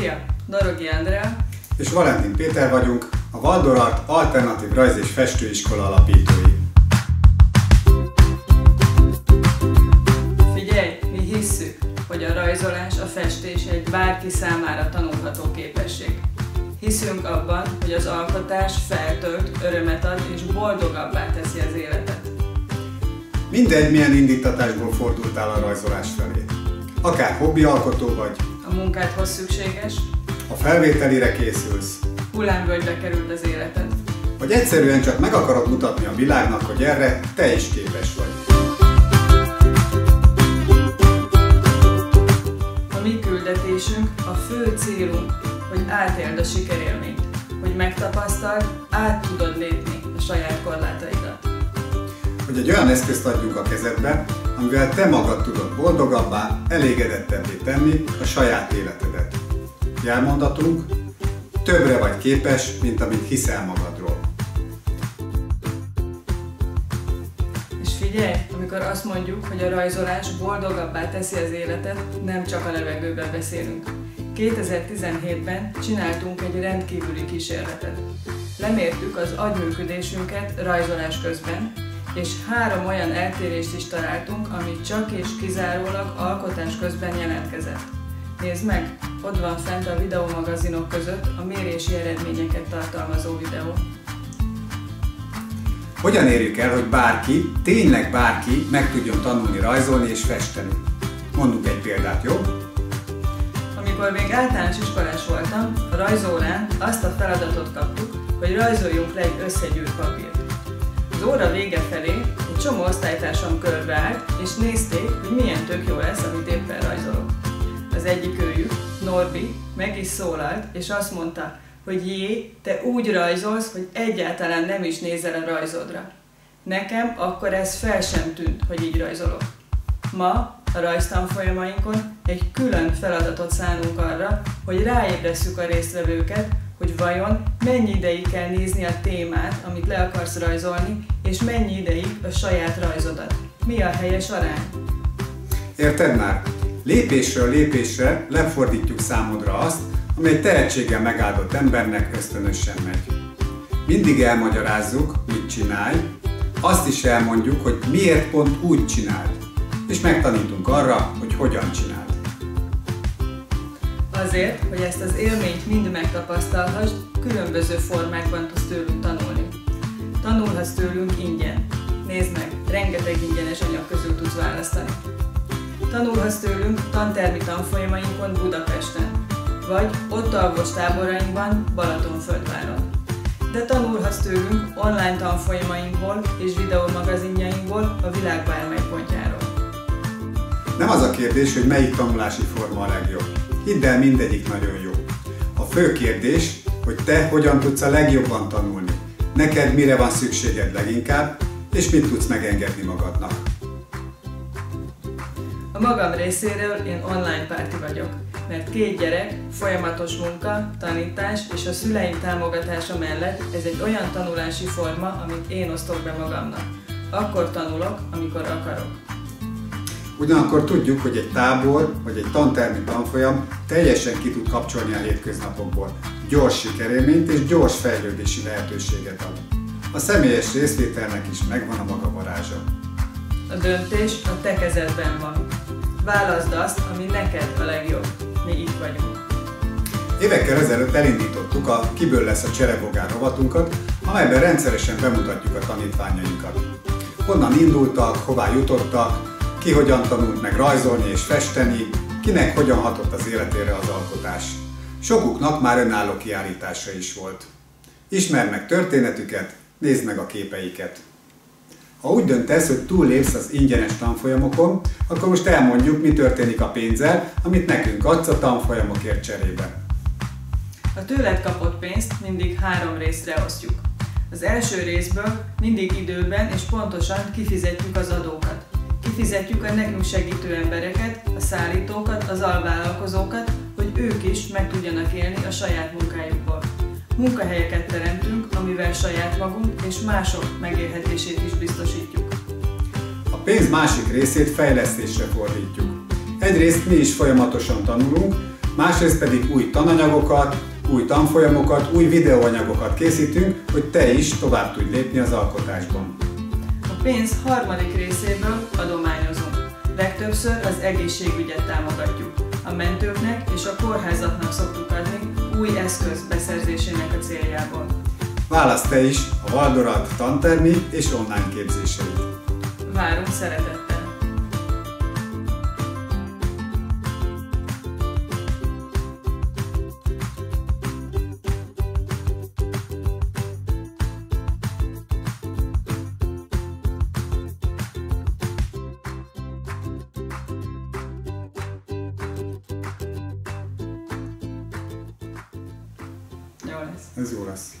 Szia! Dorogi Andrea és Valentin Péter vagyunk, a Valdorart Alternatív Rajz és Festőiskola alapítói. Figyelj, mi hisszük, hogy a rajzolás, a festés egy bárki számára tanulható képesség. Hiszünk abban, hogy az alkotás feltölt, örömet ad és boldogabbá teszi az életet. Mindegy, milyen indítatásból fordultál a rajzolás felé. Akár hobbialkotó vagy, A munkádhoz szükséges, a felvételire készülsz, hullámvölgybe került az életed. vagy egyszerűen csak meg akarod mutatni a világnak, hogy erre te is képes vagy. A mi küldetésünk, a fő célunk, hogy átéld a sikerélményt, hogy megtapasztald, át tudod lépni a saját korlátaidat. Hogy egy olyan eszközt adjunk a kezedbe, amivel te magad tudod boldogabbá, elégedettebbé tenni a saját életedet. Jelmondatunk, többre vagy képes, mint amit hiszel magadról. És figyelj, amikor azt mondjuk, hogy a rajzolás boldogabbá teszi az életet, nem csak a levegőben beszélünk. 2017-ben csináltunk egy rendkívüli kísérletet. Lemértük az agyműködésünket rajzolás közben, és három olyan eltérést is találtunk, ami csak és kizárólag alkotás közben jelentkezett. Nézd meg, ott van fent a videómagazinok között a mérési eredményeket tartalmazó videó. Hogyan érjük el, hogy bárki, tényleg bárki meg tudjon tanulni rajzolni és festeni? Mondunk egy példát, jó? Amikor még általános iskolás voltam, a rajzórán azt a feladatot kaptuk, hogy rajzoljunk le egy összegyűrt papírt. Az óra vége felé egy csomó osztálytársam körbeállt, és nézték, hogy milyen tök jó lesz, amit éppen rajzolok. Az egyik őjük, Norbi, meg is szólalt, és azt mondta, hogy jé, te úgy rajzolsz, hogy egyáltalán nem is nézel a rajzodra. Nekem akkor ez fel sem tűnt, hogy így rajzolok. Ma a rajztanfolyamainkon egy külön feladatot szánunk arra, hogy ráébresszük a résztvevőket, hogy vajon mennyi ideig kell nézni a témát, amit le akarsz rajzolni, és mennyi ideig a saját rajzodat. Mi a helyes arány? Érted már? Lépésről lépésre lefordítjuk számodra azt, ami egy tehetséggel megáldott embernek ösztönösen megy. Mindig elmagyarázzuk, mit csinálj, azt is elmondjuk, hogy miért pont úgy csináld, és megtanítunk arra, hogy hogyan csináld. Azért, hogy ezt az élményt mind megtapasztalhassd, különböző formákban tudsz tőlünk tanulni. Tanulhatsz tőlünk ingyen. Nézd meg, rengeteg ingyenes anyag közül tudsz választani. Tanulhatsz tőlünk tantermi tanfolyamainkon Budapesten, vagy ott alvos táborainkban Balatonföldváron. De tanulhatsz tőlünk online tanfolyamainkból és videómagazinjainkból a világ bármely pontjáról. Nem az a kérdés, hogy melyik tanulási forma a legjobb. Hidd el, mindegyik nagyon jó. A fő kérdés, hogy te hogyan tudsz a legjobban tanulni. Neked mire van szükséged leginkább, és mit tudsz megengedni magadnak. A magam részéről én online párti vagyok, mert két gyerek, folyamatos munka, tanítás és a szüleim támogatása mellett ez egy olyan tanulási forma, amit én osztok be magamnak. Akkor tanulok, amikor akarok. Ugyanakkor tudjuk, hogy egy tábor vagy egy tantermi tanfolyam teljesen ki tud kapcsolni a hétköznapokból. Gyors sikerélményt és gyors fejlődési lehetőséget ad. A személyes részvételnek is megvan a maga varázsa. A döntés a te kezedben van. Válaszd azt, ami neked a legjobb. Mi itt vagyunk. Évekkel ezelőtt elindítottuk a Kiből lesz a cserebogár rovatunkat, amelyben rendszeresen bemutatjuk a tanítványainkat. Honnan indultak, hová jutottak, ki hogyan tanult meg rajzolni és festeni, kinek hogyan hatott az életére az alkotás. Sokuknak már önálló kiállítása is volt. Ismerd meg történetüket, nézd meg a képeiket. Ha úgy döntesz, hogy túllépsz az ingyenes tanfolyamokon, akkor most elmondjuk, mi történik a pénzzel, amit nekünk adsz a tanfolyamokért cserébe. A tőled kapott pénzt mindig három részre osztjuk. Az első részből mindig időben és pontosan kifizetjük az adókat. Kifizetjük a nekünk segítő embereket, a szállítókat, az alvállalkozókat, hogy ők is meg tudjanak élni a saját munkájukból. Munkahelyeket teremtünk, amivel saját magunk és mások megélhetését is biztosítjuk. A pénz másik részét fejlesztésre fordítjuk. Egyrészt mi is folyamatosan tanulunk, Másrészt pedig új tananyagokat, új tanfolyamokat, új videóanyagokat készítünk, hogy te is tovább tudj lépni az alkotásban. Pénz harmadik részéből adományozunk. Legtöbbször az egészségügyet támogatjuk. A mentőknek és a kórházaknak szoktuk adni új eszköz beszerzésének a céljából. Válasz te is a Valdorat tantermi és online képzéseit. Várunk szeretettel! Jó lesz. Ez jó lesz.